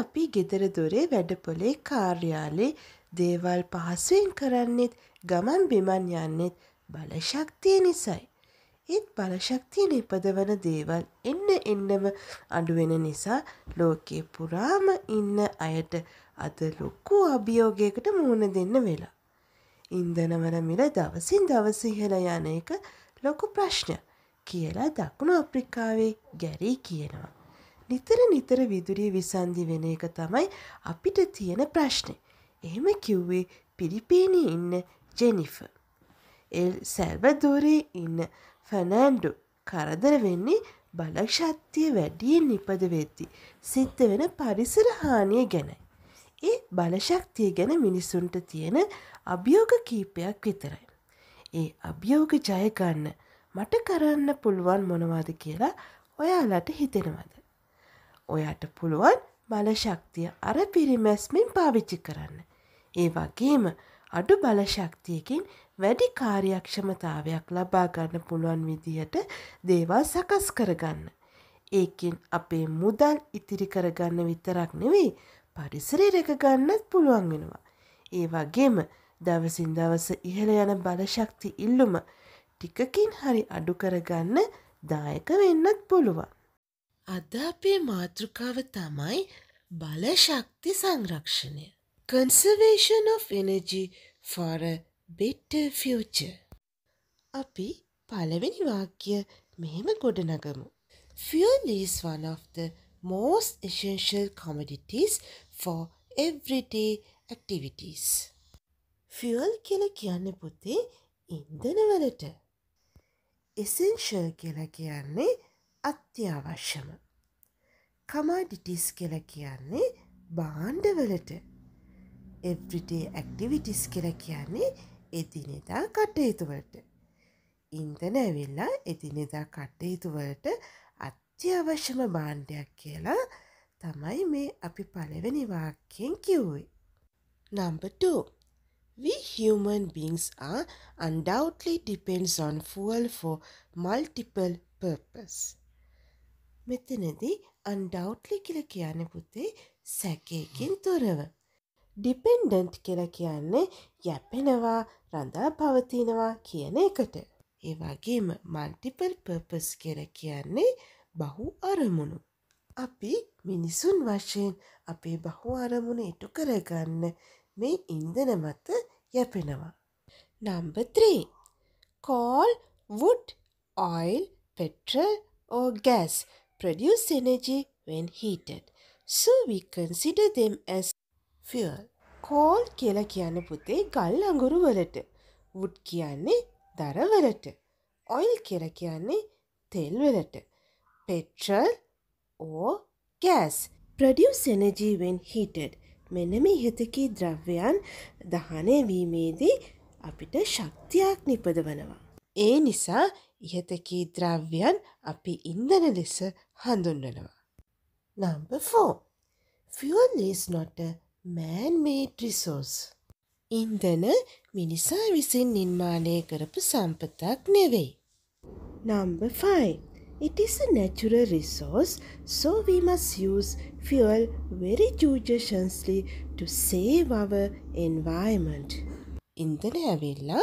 අපි ගෙදර දොරේ වැඩපොලේ කාර්යාලේ දේවල් පහසුවෙන් කරන්නෙත් ගමන් බිමන් යන්නෙත් බලශක්තිය නිසයි. ඒත් බලශක්තිය නිපදවන දේවල් එන්න එන්නම අඩුවෙන නිසා ලෝකයේ පුරාම ඉන්න අයට අද ලොකු අභියෝගයකට මුහුණ දෙන්න වෙලා. ඉන්දනවල මිල දවසින් දවස ඉහළ යන එක ලොකු ප්‍රශ්නයක් කියලා දකුණු අප්‍රිකාවේ ගැරී කියනවා. නිතර නිතර විදුරිය විසන්ධි වෙන එක තමයි අපිට තියෙන ප්‍රශ්නය. එහෙම කිව්වේ පිරිපේනී ඉන්න ජෙනිෆ. එල් සැල්වදෝරේ ඉන්න ෆනෑන්ඩු කරදර වෙන්නේ බලශක්තිය වැඩියෙන් නිපද වෙද්දි. සිද්ධ වෙන පරිසර හානිය ගැනයි. ඒ බලශක්තිය ගැන මිනිසුන්ට තියෙන අභියෝග කීපයක් විතරයි. ඒ අභියෝග ජයගන්න මට කරන්න පුළුවන් මොනවාද කියලා ඔයාලට හිතෙනවද. ඔයාට පුළුවන් බලශක්තිය අර පිරිමැස්මින් පාවිච්චි කරන්න. ඒ වගේම අඩු බලශක්තියකින් වැඩි කාර්යක්ෂමතාවයක් ලබා ගන්න පුළුවන් විදිහට දේවල් සකස් කරගන්න. ඒකින් අපේ මුදල් ඉතිරි කරගන්න විතරක් නෙවෙයි පරිසරය රැකගන්නත් පුළුවන් වෙනවා. ඒ වගේම දවසින් දවස ඉහළ යන බලශක්ති ඉල්ලුම ටිකකින් හරි අඩු කරගන්න දායක වෙන්නත් පුළුවන්. අද අපේ මාතෘකාව තමයි බලශක්ති සංරක්ෂණය. Conservation of Energy for a Better Future. අපි පළවෙනි වාක්‍ය මෙහෙම ගොඩනගමු. Fuel is one of the most essential commodities for everyday activities. Fuel කියල කියන්න පුතේ ඉන්දනවලට. එසෙන්ශල් කියල කියන්නේ අත්‍යවශ්‍යම. කමාඩිටිස් කියල කියන්නේ බාණ්ඩවලට. එව්‍රිටේ ඇක්ටිවිටිස් කියල කියන්නේ එදිනෙදා කටයුතුවලට. ඉන්දන ඇවිල්ලා එදිනෙදා කටයුතුවලට අත්‍යවශ්‍යම බාණ්ඩයක් කියලා තමයි මේ අපි පළවෙනි වාක්‍යයෙන් කිව්වේ. Number 2. We human beings are undoubtedly depends on fuel for multiple purpose. මෙතනදී undoubtedly කියලා කියන්නේ පුතේ සැකයකින් තොරව. ඩිපෙන්ඩන්ට් කියලා කියන්නේ යැපෙනවා රඳා පවතිනවා කියන එකට. ඒ වගේම මල්ටිපල් පර්පස් කියල කියන්නේ බහු අරමුණු. අපි මිනිසුන් වශයෙන් අපේ බහු අරමුණ ඉටු කරගන්න මේ ඉන්දන මත යැපෙනවා. Number 3. Coal, wood, oil, petrol or gas produce energy when heated. So we consider them as fuel. Coal කියලා කියන්න පුතේ ගල් අඟුරු වලට. වුඩ් කියන්නේ දරවලට. ඔයිල් කියල කියන්නේ තෙල්වලට. Petrol or gas produces energy when heated මෙනම ඉහතකී ද්‍රව්‍යයන් දහනය වීමේදී අපිට ශක්තියක් නිපදවනවා. ඒ නිසා ඉහතකී ද්‍රව්‍යයන් අපි ඉන්දන ලෙස හඳුන්වනවා. Number 4. Fuel is not a man-made resource. ඉන්දන මිනිසා විසින් නිර්මාණය කරපු සම්පතක් නෙවෙයි. Number 5. It is a natural resource, so we must use fuel very judiciously to save our environment. ඉන්දන ඇවිල්ලා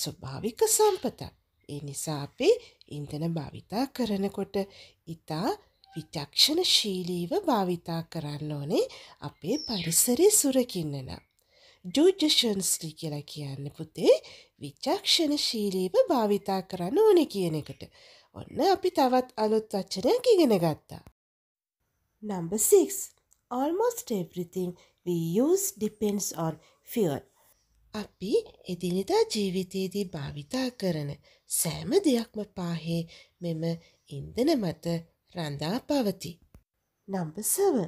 ස්වභාවික සම්පතක්. ඒ නිසා අපේ ඉන්දන භාවිතා කරනකොට ඉතා විචක්ෂණශීලීව භාවිතා කරන්න ඕනේ අපේ පරිසරය සුරකින්නන. ජූජෂන්ස්ලි කියලා කියන්න පුතේ විචක්ෂණශීලීව භාවිතා කරන්න ඕනෙ කියන එකට. ඔන්න අපි තවත් අලුත් වච්චනයක් ඉගෙන ගත්තා. Number 6. Almost everything we use depends on fuel. අපි එදිනෙදා ජීවිතයේදී භාවිතා කරන සෑම දෙයක්ම පාහේ මෙම ඉන්දන මත රඳා පවති. Number 7.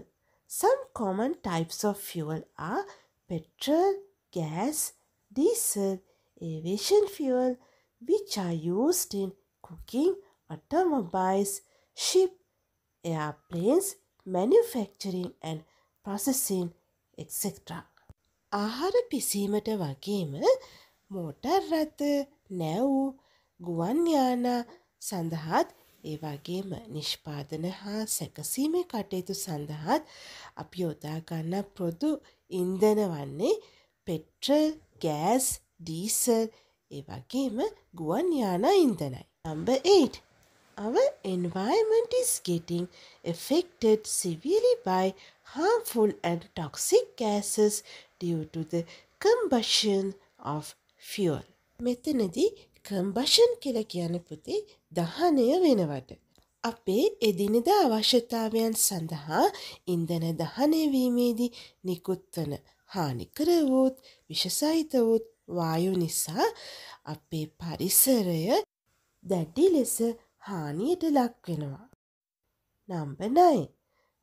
Some common types of fuel are petrol, gas, diesel, aviation fuel, which are used in cooking, automobiles, ship, airplanes, manufacturing and processing, etc. ආහාර පිසීමට වගේම මෝටර් රථ නැව් ගුවන් යානා සඳහාත් ඒ වගේම නිෂ්පාදන හා සැකසීමේ කටයුතු සඳහාත් අපි යොදා ගන්න ප්‍රොදු ඉන්ධන වන්නේ පෙට්‍රල්, ගෑස්, ඩීසල් ඒ වගේම ගුවන් යාන ඉන්ධනයි. Number 8. Our environment is getting affected severely by harmful and toxic gases due to the combustion of fuel. මෙතනදී කම්බෂන් කියල කියන පුතේ දහනය වෙනවට. අපේ එදිනෙදා අවශ්‍යතාවයන් සඳහා ඉන්දන දහනයවීමේදී නිකුත්වන හානිකරවූත් විශසහිතවූත් වායු නිසා අපේ පරිසරය දැඩි ලෙස හානියට ලක්වෙනවා. Number 9.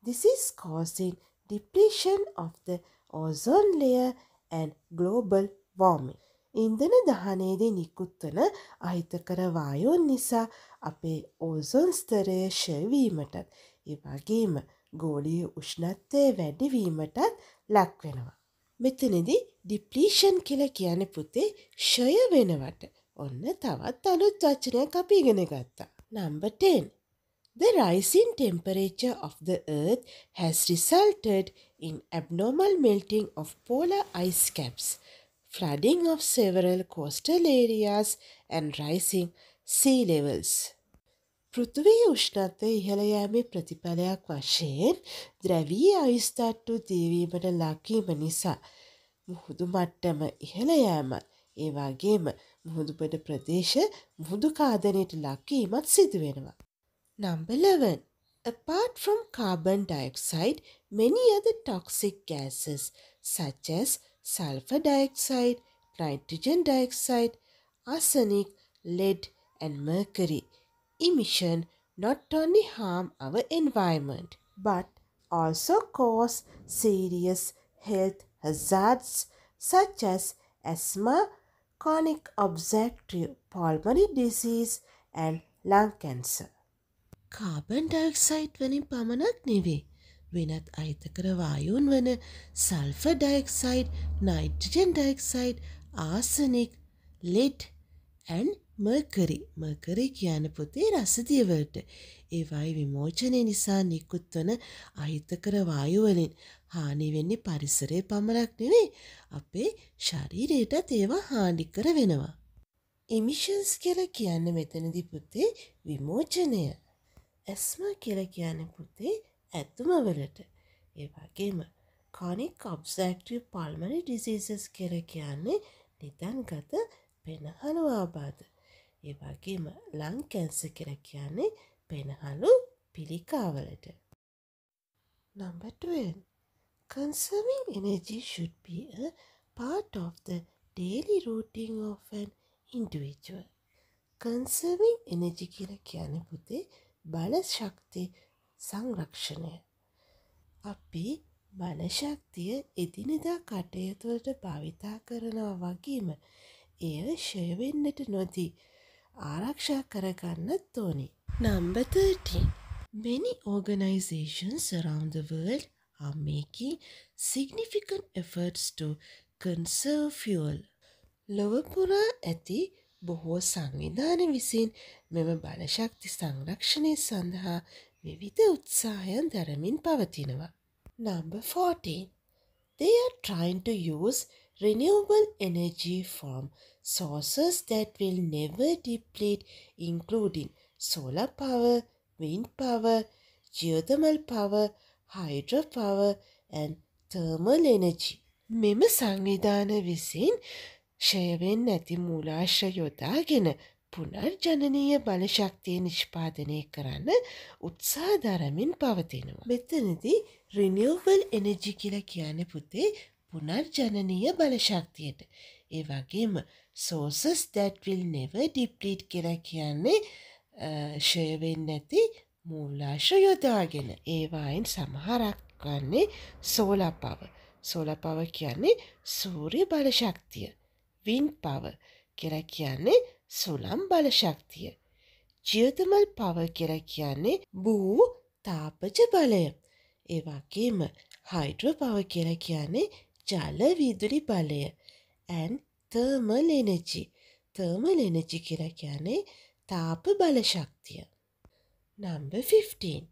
This is causing depletion of the ozone layer and global warming. ඉන්දන දහනේදී නිකුත්වන අහිතකර වායුන් නිසා අපේ ඕසොන් ස්තරය ශවීමටත් ඒ වගේම ගෝලිය උෂ්ණත්වය වැඩිවීමටත් ලක්වෙනවා. මෙතනෙදි ඩිප්ලීෂන් කියල කියන පුතේ ෂය වෙනවට ඔන්න තවත් අලුත් වචනයක් අපි ඉගෙන ගත්තා. Number 10. The rising temperature of the earth has resulted in abnormal melting of polar ice caps flooding of several coastal areas and rising sea levels. පෘථිවී උෂ්ණත්වය ඉහළයෑමේ ප්‍රතිඵලයක් වශයෙන් ද්‍රැවී අයිස්තට්ටු දීවීමට ලකීම නිසා මුහුදු මට්ටම ඉහළයෑමත් ඒවාගේම මුහුදුපට ප්‍රදේශ මුහුදු කාදනයට ලක්කීමත් සිදුවෙනවා. Number 11. Apart from carbon dioxide, many other toxic gases such as sulfur dioxide, nitrogen dioxide, arsenic, lead, and mercury emission not only harm our environment but also cause serious health hazards such as asthma, chronic obstructive pulmonary disease, and lung cancer. Carbon dioxide වලින් පමණක් නෙවේ. වෙනත් අහිතකර වායුන් වන sulphur dioxide nitrogen dioxide arsenic lead and mercury mercury කියන පොතේ රසදියවලට ඒවයි විමෝචනය නිසා නිකුත්වන අහිතකර වායුවලින් හානිවෙන්නේ පරිසරය පමණක් නෙවේ. අපේ ශරීරයටත් ඒවා හානිකර වෙනවා. ඉමිෂන්ස් කියල කියන්න මෙතනදි පුතේ විමෝචනය. ඇස්ම කියල කියන පුතේ ඇතුමවලට ඒ වගේම කානික් ඔබ්සක්ටව පල්මනි ඩිසිසස් කෙර කියන්නේ නිතන් ගත පෙනහළු ආබාධ. ඒ වගේම ලං කැන්ස කෙර කියන්නේ පෙනහළු පිළිකාවලට. නම්බටුවෙන් Conserving energy should be a part of the daily routine of an individual. Conserving energy කියල කියන පුතේ බල ශක්ති සංරක්ෂණය. අපි බලශක්තිය එදිනෙදා කටයුතුවලට භවිතා කරනවා වගේම එය ශයවෙන්නට නොදී ආරක්ෂා කරගන්නත් ඕනි. Number 13. Many organizations around the world are making significant efforts to conserve fuel. ලොවපුරා ඇති බොහෝ සංවිධාන විසින් මෙම බලශක්ති සංරක්ෂණය සඳහා විවිධ උත්සාහයන් දරමින් පවතිනවා. Number 14. They are trying to use renewable energy from sources that will never deplete including solar power, wind power, geothermal power, hydropower and thermal energy. මෙම සංවිධාන විසින් ෂයවෙන් නැති මූලාශ්‍ර යොදාගෙන පුනර්ජනනීය බලශක්තිය නිෂ්පාදනය කරන්න උත්සාධරමින් පවතිනවා. මෙතනදී රිනිියවල් එනජි කියල කියන පුතේ පුනර්ජනනීය බලශක්තියට. ඒ වගේම සෝසස් දැටවිල් නෙව ඩිප්ලිට් කෙර කියන්නේ ශයවෙන් නැති මූලාශ යොදාගෙන ඒවායින් සමහරක් වන්නේ සෝල පව. සෝල පව කියන්නේ සූරය බලශක්තිය. වින් පව කෙර කියන්නේ සුළම් බලශක්තිය. ජියතමල් පව කෙර කියන්නේ බූ තාපජ බලය. ඒවාගේම හයිඩ්‍ර පව කෙර කියන්නේ ජල විදුලි බලය and thermal energy thermal energy කෙර කියන්නේ තාප බලශක්තිය. Number 15.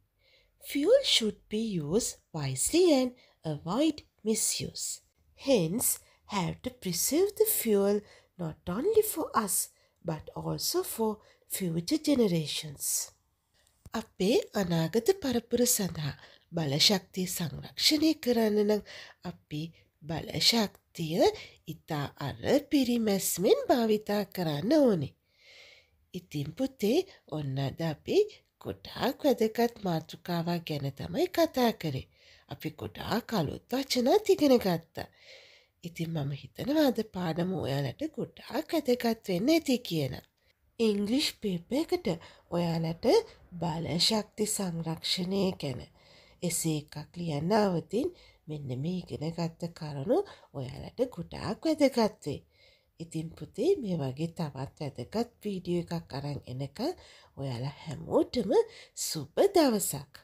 Fuel should be used wisely and avoid misuse. Hence, Er have to preserve the fuel not only for us but also for future generations. අපේ අනාගත පරපුර සඳහා බලශක්තිය සංරක්ෂණය කරන්න නම් අපි බලශක්තිය ඉතා අර පිරිමැස්මෙන් භාවිතා කරන්න ඕනේ. ඉතින් පුතේ ඔන්න අද අපි ගොඩාක් වැදගත් මාතෘකාවක් ගැන තමයි කතා කරේ. අපි ගොඩාක් අලුත් වචනත් ඉගෙන ගත්තා. ඉතින් මම හිතනවා අද පාඩම ඔයාලට ගොඩාක් වැදගත් වෙන්න ඇති කියන. ඉංග්ලිෂ් පේප එකට ඔයාලට බලශක්ති සංරක්ෂණය ගැන. එසේ එකක් ලියන්න අවතින් මෙන්න මේ ඉගෙන ගත්ත කරුණු ඔයාලට ගොඩාක් වැදගත්වේ. ඉතින් පුතේ මේ වගේ තවත් වැදගත් වීඩියෝ එකක් අරන් එනක ඔයාලා හැමෝටම සුබ දවසක්.